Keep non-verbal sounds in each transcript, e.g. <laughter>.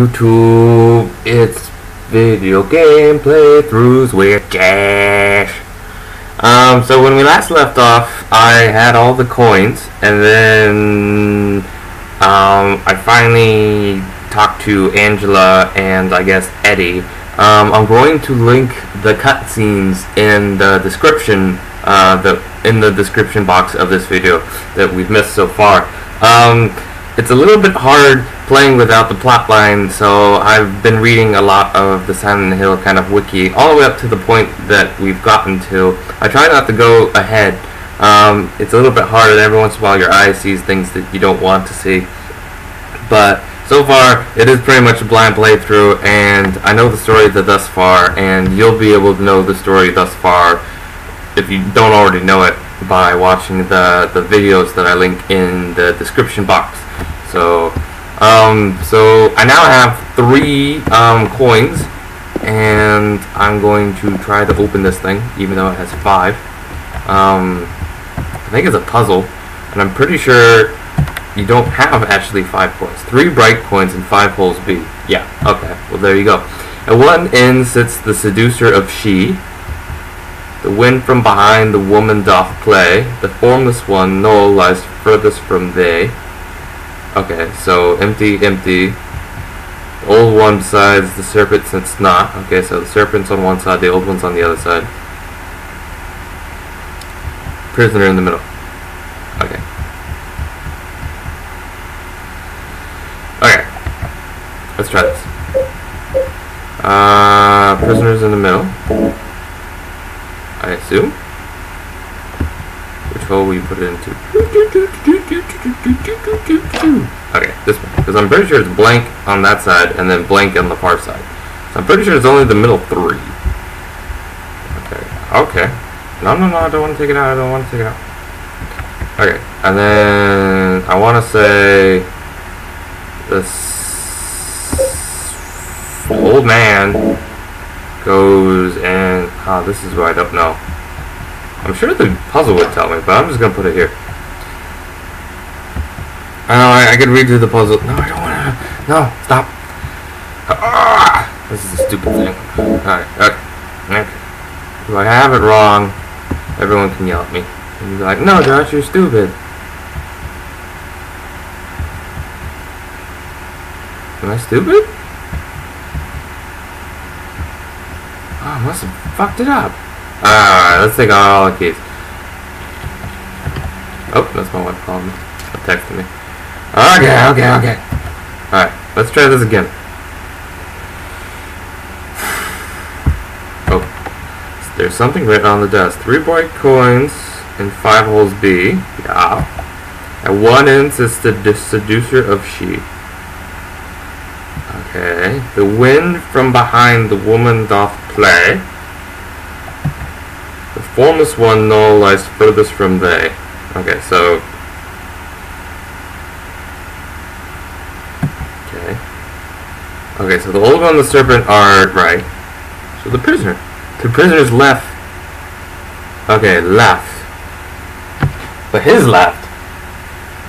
YouTube. It's video game playthroughs with Jash. Um, so when we last left off, I had all the coins, and then um, I finally talked to Angela and I guess Eddie. Um, I'm going to link the cutscenes in the description, uh, the in the description box of this video that we've missed so far. Um, it's a little bit hard playing without the plotline, so I've been reading a lot of the Silent Hill kind of wiki, all the way up to the point that we've gotten to. I try not to go ahead. Um, it's a little bit hard, and every once in a while your eye sees things that you don't want to see. But so far, it is pretty much a blind playthrough, and I know the story thus far, and you'll be able to know the story thus far if you don't already know it by watching the, the videos that I link in the description box. So, um, so I now have three um, coins, and I'm going to try to open this thing, even though it has five. Um, I think it's a puzzle, and I'm pretty sure you don't have actually five coins. Three bright coins and five holes B. Yeah, okay. Well, there you go. At one end sits the seducer of she. The wind from behind the woman doth play. The formless one, null, lies furthest from they. Okay, so empty, empty. Old one besides the serpent since not. Okay, so the serpent's on one side, the old one's on the other side. Prisoner in the middle. Okay. Okay. Let's try this. Uh, prisoners in the middle. I assume. Which hole will you put it into? Okay, this one. Because I'm pretty sure it's blank on that side and then blank on the far side. So I'm pretty sure it's only the middle three. Okay. Okay. No, no, no, I don't want to take it out. I don't want to take it out. Okay. And then I want to say this old man goes and ah, this is what I don't know. I'm sure the puzzle would tell me, but I'm just gonna put it here. I know I, I can read the puzzle. No, I don't wanna. No, stop. Ah, this is a stupid thing. Alright, okay. okay. If I have it wrong, everyone can yell at me. And be like, no, Josh, you're stupid. Am I stupid? Oh, I must have fucked it up. Alright, let's take all the keys. Oh, that's my wife calling me. Texting me. Okay, okay, okay. Alright, let's try this again. Oh. There's something written on the desk. Three bright coins and five holes B. Yeah. At one end sits the seducer of she. Okay. The wind from behind the woman doth play. Formless one null lies furthest from they. Okay, so. Okay. Okay, so the old one and the serpent are right. So the prisoner. The prisoner's left. Okay, left. But his left.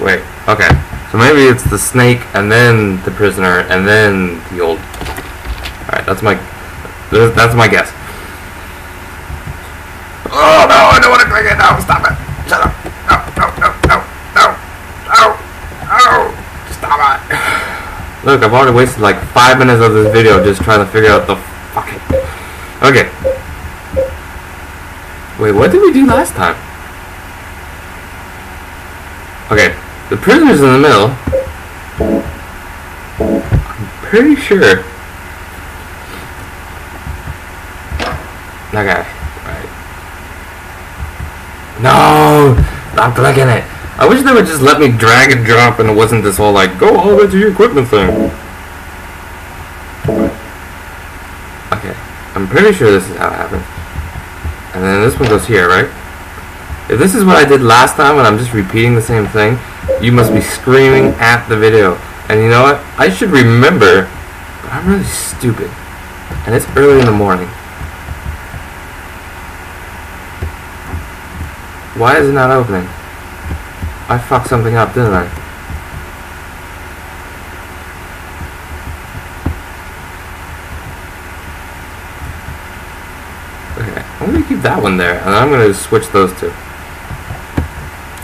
Wait, okay. So maybe it's the snake and then the prisoner and then the old. Alright, that's my. That's my guess. Oh no, I don't want to click it. No, stop it. Shut up. No, no, no, no, no, no, no. Stop it. Look, I've already wasted like five minutes of this video just trying to figure out the fucking... Okay. Wait, what did we do last time? Okay, the prisoner's in the middle. I'm pretty sure. Okay, right. No! Stop clicking it! I wish they would just let me drag and drop and it wasn't this whole like, go all the way to your equipment thing. Okay, I'm pretty sure this is how it happened. And then this one goes here, right? If this is what I did last time and I'm just repeating the same thing, you must be screaming at the video. And you know what? I should remember, but I'm really stupid. And it's early in the morning. Why is it not opening? I fucked something up, didn't I? Okay, I'm gonna keep that one there, and I'm gonna switch those two.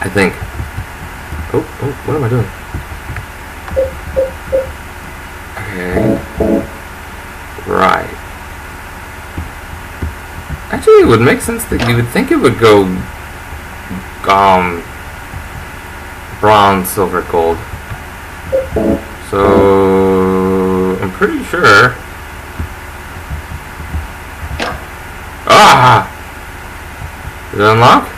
I think. Oh, oh, what am I doing? Okay. Right. Actually, it would make sense that you would think it would go um, bronze, silver, gold. So, I'm pretty sure Ah! Did it unlock?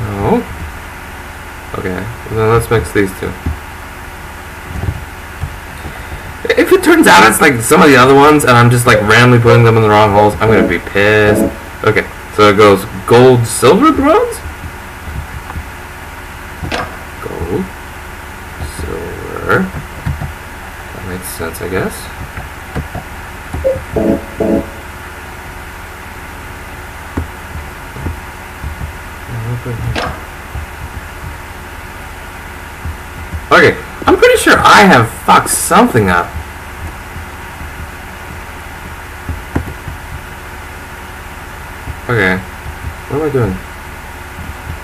No. Okay, then let's mix these two. If it turns out it's like some of the other ones and I'm just like randomly putting them in the wrong holes, I'm gonna be pissed. Okay, so it goes gold, silver, bronze? Gold, silver. That makes sense, I guess. Okay, I'm pretty sure I have fucked something up. Okay, what am I doing?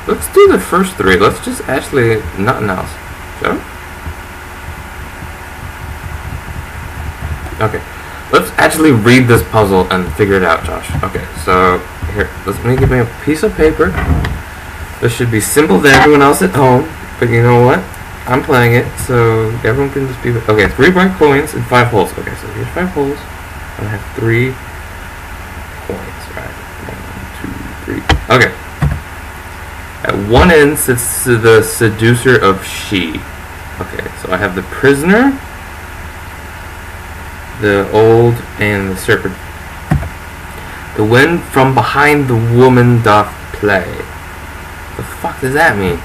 Let's do the first three. Let's just actually nothing else. Shall we? Okay, let's actually read this puzzle and figure it out, Josh. Okay, so here, let me give me a piece of paper. This should be simple to everyone else at home, but you know what? I'm playing it, so everyone can just be. Okay, three bright coins and five holes. Okay, so here's five holes. And I have three coins, right? One, two, three. Okay. At one end sits the seducer of she. Okay, so I have the prisoner, the old, and the serpent. The wind from behind the woman doth play. The fuck does that mean?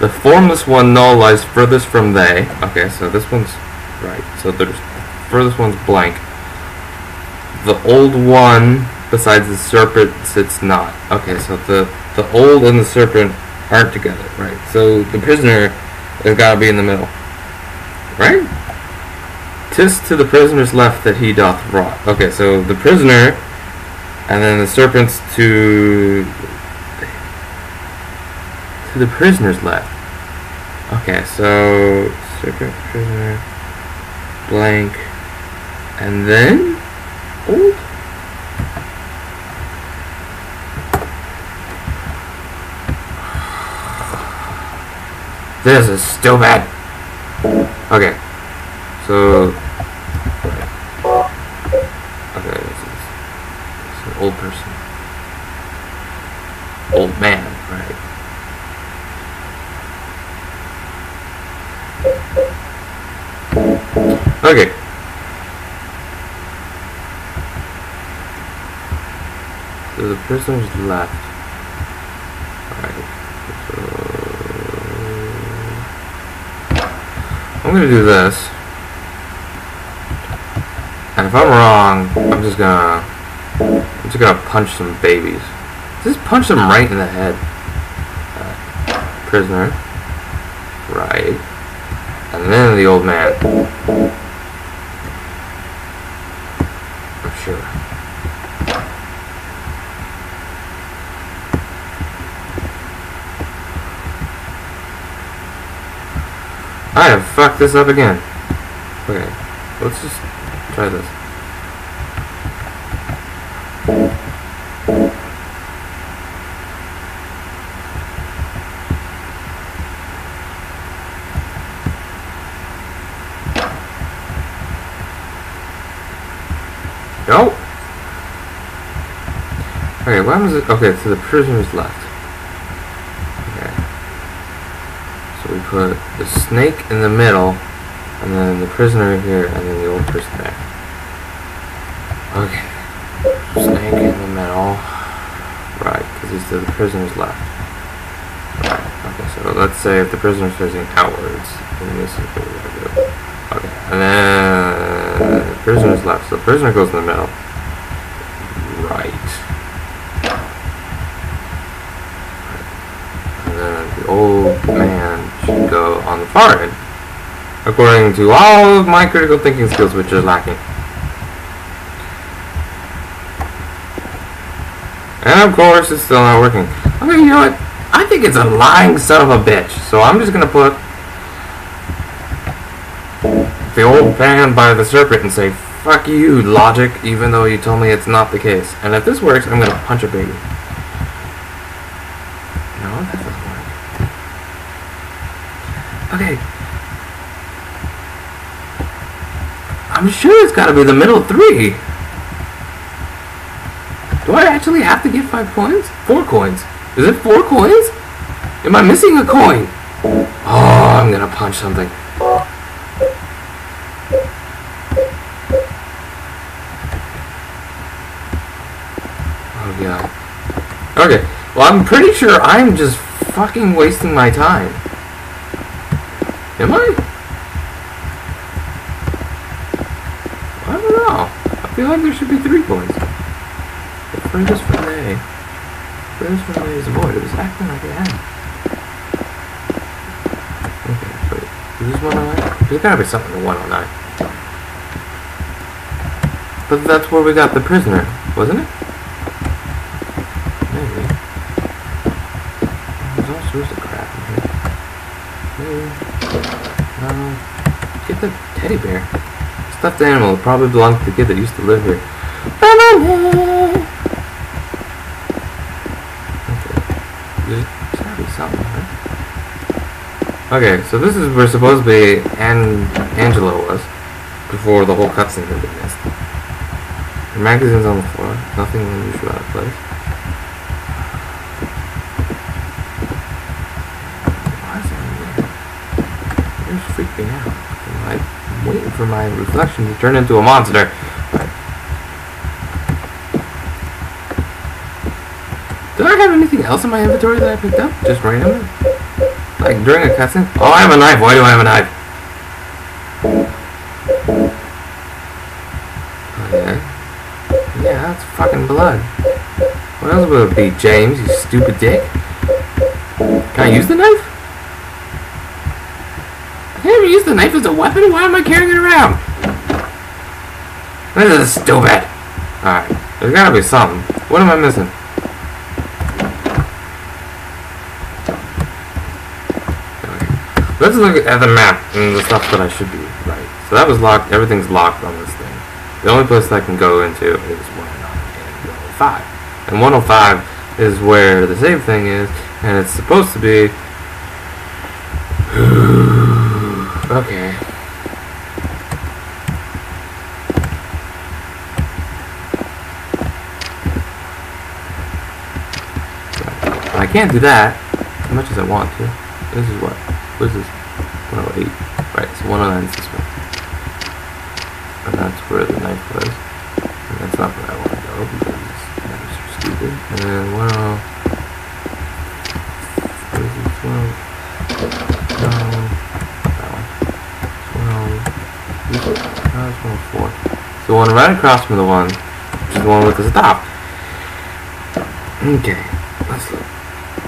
The formless one null lies furthest from they. Okay, so this one's right. So the furthest one's blank. The old one besides the serpent sits not. Okay, so the the old and the serpent aren't together, right? So the prisoner has got to be in the middle, right? Tis to the prisoner's left that he doth rot. Okay, so the prisoner, and then the serpent's to to the prisoner's left. Okay, so serpent, prisoner, blank, and then old. This is stupid. Okay, so okay, this is, this is an old person, old man, right? Okay. So the prisoner's left. Alright. So I'm gonna do this. And if I'm wrong, I'm just gonna I'm just gonna punch some babies. Just punch them right in the head. Prisoner. Right. And then the old man. I'm sure. I have fucked this up again. Okay, let's just try this. No. Okay, what was it? Okay, so the prisoner's left. Okay. So we put the snake in the middle, and then the prisoner here, and then the old person there. Okay. Snake in the middle. Right, because he's the, the prisoner's left. Okay, so let's say if the prisoner's facing outwards, then this is what we gotta do. Okay, and then the prisoner's left, so the prisoner goes in the middle. Right. And then the old man go on the far end. according to all of my critical thinking skills, which are lacking. And of course, it's still not working. Okay, you know what? I think it's a lying son of a bitch. So I'm just gonna put the old man by the serpent and say, fuck you, logic, even though you told me it's not the case. And if this works, I'm gonna punch a baby. No, that doesn't work. Okay. I'm sure it's gotta be the middle three. Do I actually have to get five coins? Four coins. Is it four coins? Am I missing a coin? Oh, I'm gonna punch something. Oh god. Okay, well I'm pretty sure I'm just fucking wasting my time. Am I? I don't know. I feel like there should be three coins. The furthest from A. Furthest from A is void. It was acting like it had. Okay, wait. Is this 109? There's gotta be something in 109. But that's where we got the prisoner, wasn't it? Maybe. There's all sorts of crap in here. No. Get the teddy bear. Stuffed animal It probably belonged to the kid that used to live here. Okay. So this is where supposed to be An Angela was before the whole cutscene had been missed. Her magazine's on the floor. Nothing unusual out of place. Why is that in It's freaking out. I'm waiting for my reflection to turn into a monster. Do I have anything else in my inventory that I picked up? Just randomly? Like during a cutscene? Oh, I have a knife. Why do I have a knife? Oh, yeah. Yeah, that's fucking blood. What else would it be, James, you stupid dick? Can I use the knife? I can't even use the knife as a weapon? Why am I carrying it around? This is stupid. Alright, there's gotta be something. What am I missing? Let's look at the map and the stuff that I should be right. So that was locked. Everything's locked on this thing. The only place I can go into is 105. And 105 is where the save thing is, and it's supposed to be. <sighs> <sighs> okay. I can't do that as much as I want to. This is what? What is this? 108. Right, so 109 is this one. And that's where the knife was. And that's not where I want to go because are stupid. And then 10. It's 104. So the one right across from the one, which is the one with the stop. Okay, let's look.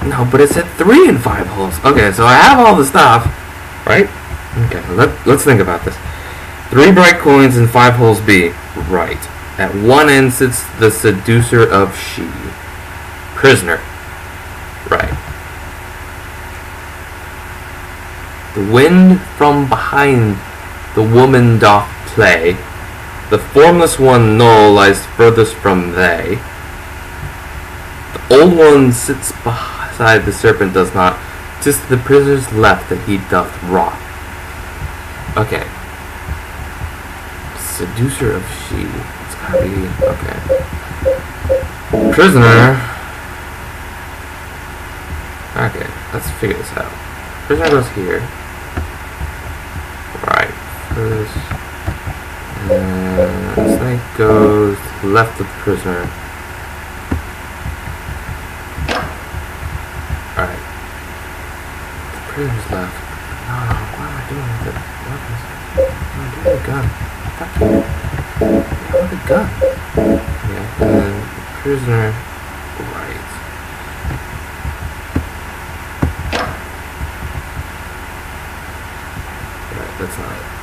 No, but it said three and five holes. Okay, so I have all the stuff, right? Okay, let, let's think about this. Three bright coins and five holes B. Right. At one end sits the seducer of she. Prisoner. Right. The wind from behind the woman doth play. The formless one null lies furthest from they. The old one sits beside the serpent does not. Tis the prisoner's left that he doth rot. Okay. Seducer of she. It's gotta be okay. Prisoner. Okay, let's figure this out. Prisoner goes here. Right. First. And snake goes left of the prisoner. Alright. The prisoner's left. No, no, what am I doing with the weapons? I'm doing the gun. Fuck you. Yeah, with the gun. Yeah, and the prisoner. Right. Right, that's not.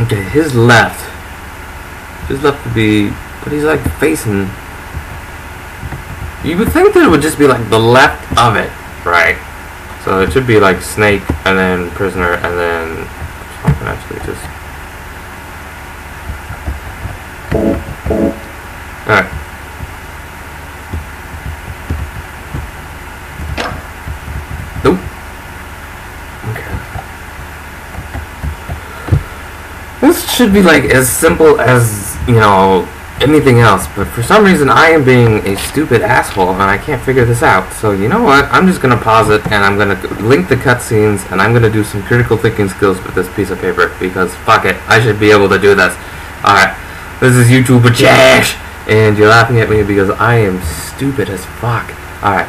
Okay, his left. His left would be, but he's like facing. You would think that it would just be like the left of it, right? So it should be like snake and then prisoner and then actually just. Alright. Nope. Okay. Should be like as simple as, you know, anything else, but for some reason I am being a stupid asshole and I can't figure this out. So you know what? I'm just gonna pause it and I'm gonna link the cutscenes and I'm gonna do some critical thinking skills with this piece of paper because fuck it, I should be able to do this. Alright, this is YouTuber Jash and you're laughing at me because I am stupid as fuck. Alright,